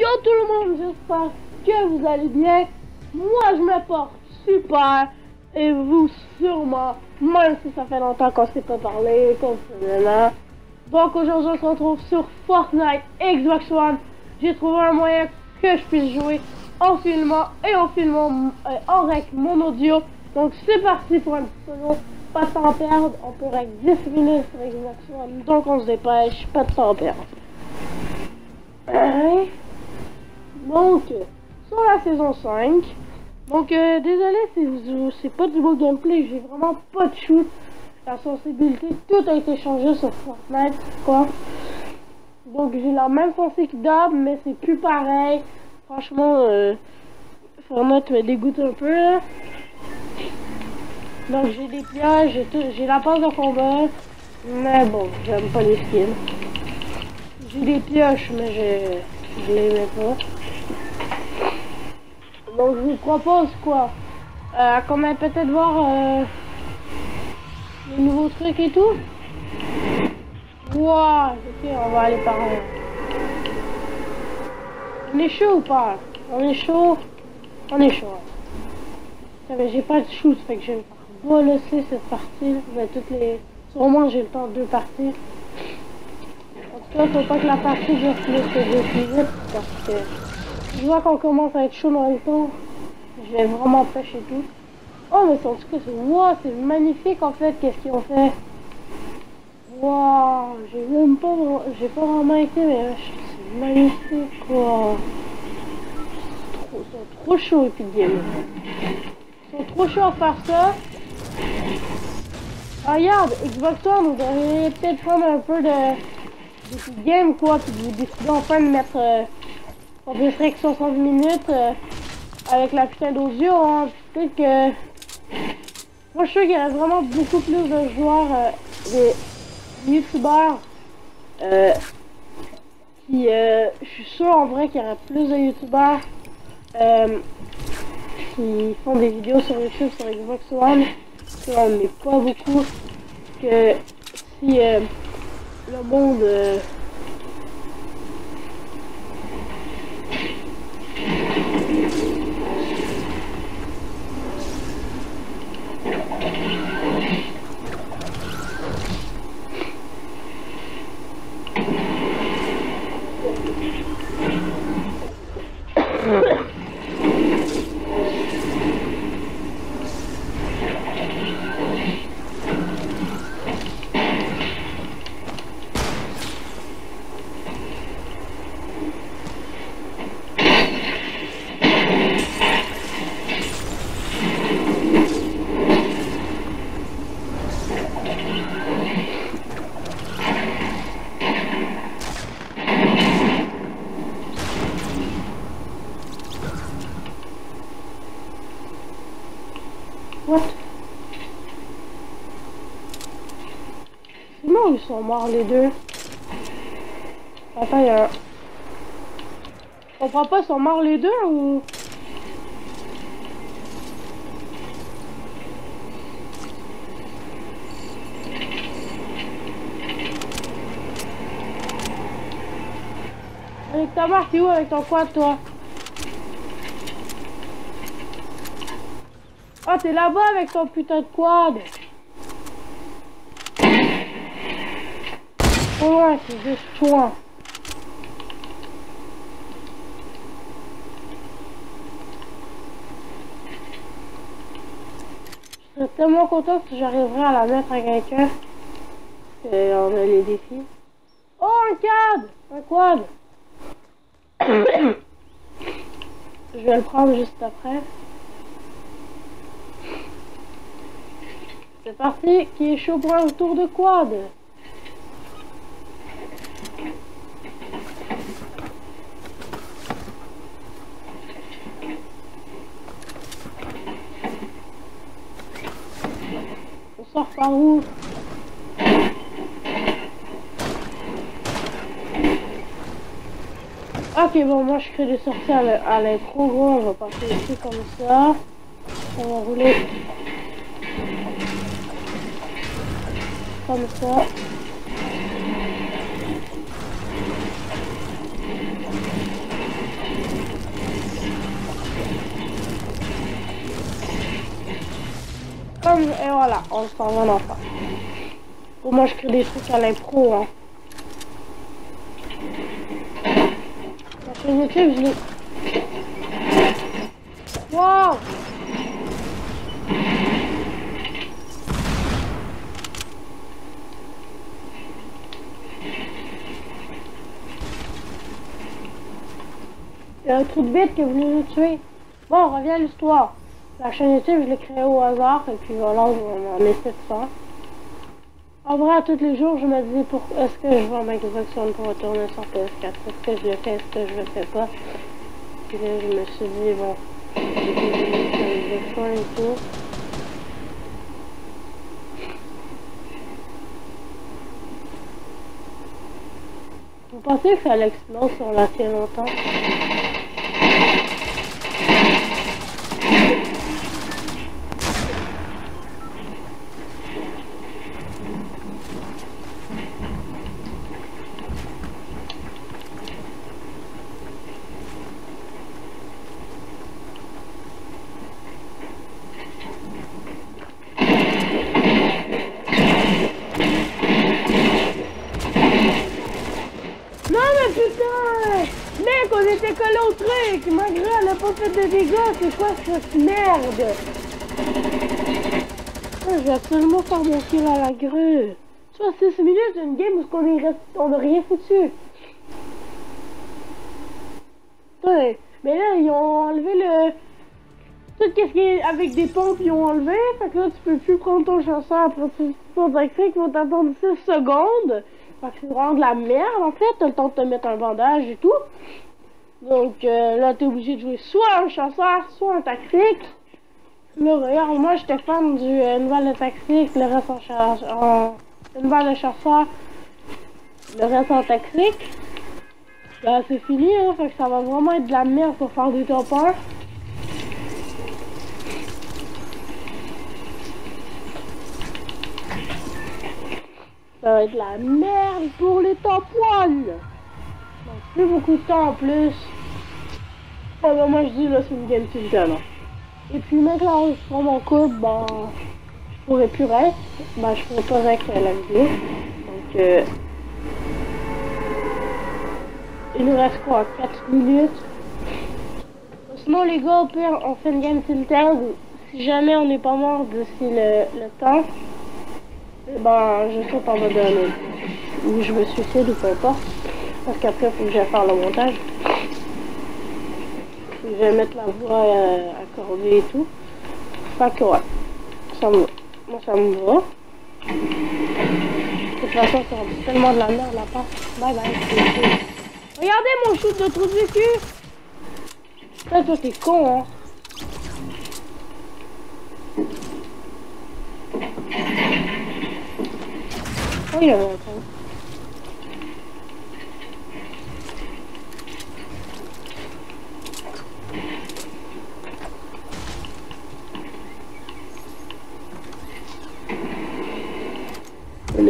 Yo tout le monde, j'espère que vous allez bien. Moi je me porte super et vous sûrement, même si ça fait longtemps qu'on s'est pas parlé, comme ça. Donc aujourd'hui on se retrouve sur Fortnite Xbox One. J'ai trouvé un moyen que je puisse jouer en filmant et en filmant euh, en rec mon audio. Donc c'est parti pour un petit solo. Pas de temps à perdre, on peut rec 10 minutes sur Xbox One. Donc on se dépêche, pas de temps à perdre. Donc, sur la saison 5. Donc, euh, désolé c'est pas du beau gameplay, j'ai vraiment pas de shoot. La sensibilité, tout a été changé sur Fortnite, quoi. Donc, j'ai la même sensibilité que d'hab, mais c'est plus pareil. Franchement, euh, Fortnite me dégoûte un peu. Donc, j'ai des pièges, j'ai la passe de combat. Mais bon, j'aime pas les skins. J'ai des pioches, mais je, je les mets pas. Donc je vous propose quoi euh, Qu'on peut-être voir euh, les nouveaux trucs et tout. Wow, ok, on va aller par là. On est chaud ou pas? On est chaud? On est chaud. J'ai pas de shoot, fait que je vais bolosser cette partie. Mais toutes les... Au moins j'ai le temps de parties. En tout cas, faut pas que la partie dure plus que deux minutes parce que je vois qu'on commence à être chaud dans le temps. Je vais vraiment pêcher tout. Oh, mais en tout cas, c'est wow, c'est magnifique en fait. Qu'est-ce qu'ils ont fait Waouh, j'ai même pas, j'ai pas vraiment été, mais c'est magnifique quoi. Trop, sont trop chauds Epic Games. Ils sont trop chauds à faire ça. Ah, regarde, Xbox One, vous devriez peut-être prendre un peu de, de game quoi, puis vous décidez enfin de mettre euh, on que 60 minutes euh, avec la putain d'audio, hein. Peut-être que... Moi, je suis sûr qu'il y a vraiment beaucoup plus de joueurs, euh, des youtubeurs, euh, qui... Euh, je suis sûr, en vrai, qu'il y aurait plus de youtubeurs qui font des vidéos sur YouTube, sur Xbox One, mais pas beaucoup, que si le monde... ils sont morts les deux. Attends, il y a... Pas, ils sont morts les deux ou... Avec ta marque, t'es où avec ton quad, toi? Oh, t'es là-bas avec ton putain de quad Ouais, c'est juste toi. Je serais tellement content si j'arriverais à la mettre à quelqu'un. Et on a les défis. Oh, un quad Un quad Je vais le prendre juste après. C'est parti, qui est chaud pour un tour de quad? Par où Ok, bon, moi je crée des sorties à l'intro, gros, on va passer ici comme ça. On va rouler comme ça. Et voilà, on s'en va en. Pour moi, je crée des trucs à l'impro, hein. La chaîne YouTube, je l'ai... Wow! Il y a un trou de bête que vous voulez tuer. Bon, on revient à l'histoire. La chaîne YouTube, je l'ai créée au hasard, et puis voilà, on a laissé ça. En vrai, tous les jours, je me pour... est-ce que je vais en Microsoft pour retourner sur PS4 Est-ce que je le fais? Est-ce que je le fais pas? Puis là, je me suis dit, bon, j'ai soins et tout. Vous pensez que ça l'explose sur la tient longtemps Non mais putain Mec, on était collé au truc Malgré elle a pas fait de dégâts, c'est quoi cette merde ah, Je vais absolument faire mon kill à la grue. Tu vois, 6 minutes d'une game où on est rien foutu. Mais là, ils ont enlevé le... Tout ce qui est avec des pompes, ils ont enlevé. Fait que là, tu peux plus prendre ton chasseur après ton électrique, ils vont t'attendre 6 secondes. Fait que c'est vraiment de la merde en fait, t'as le temps de te mettre un bandage et tout. Donc euh, là t'es obligé de jouer soit un chasseur, soit un tactique. Là regarde, moi j'étais fan du euh, nouvelle de tactique, le reste en charge en balle de chasseur, le reste en tactique. Là c'est fini hein, fait que ça va vraiment être de la merde pour faire des top 1. Ça va être la merde pour les poils. Donc, plus beaucoup de temps en plus. Ah ben moi je dis là c'est une game filter là. Et puis là je prends mon couple, ben je pourrais plus rester. Ben je pas avec la vidéo. Donc euh, il nous reste quoi 4 minutes? Sinon les gars au pire on fait une game filter si jamais on n'est pas mort d'ici le, le temps. Ben, je saute en mode ou je me suicide ou peu importe. Parce qu'après, faut que j'aille faire le montage. Je vais mettre la voix euh, accordée et tout. Fait que ouais, ça me. Moi, ça me va. De toute façon, c'est tellement de la merde part. Bye bye. Regardez mon shoot de trou du cul. Toi, t'es con, hein. Oh,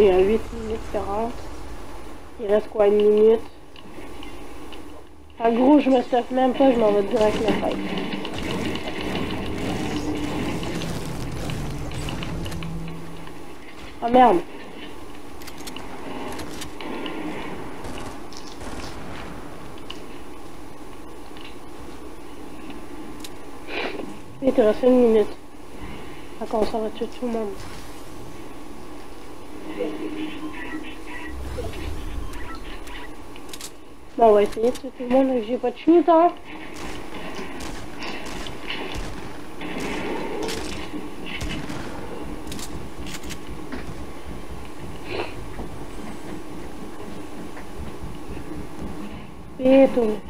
est à 8 minutes 40. Il reste quoi, une minute? En gros, je me stuff même pas, je m'en vais direct la fête. Oh merde Il te reste une minute. D'accord, va on va essayer de tuer tout le monde, j'ai pas de chute, hein. Et tout.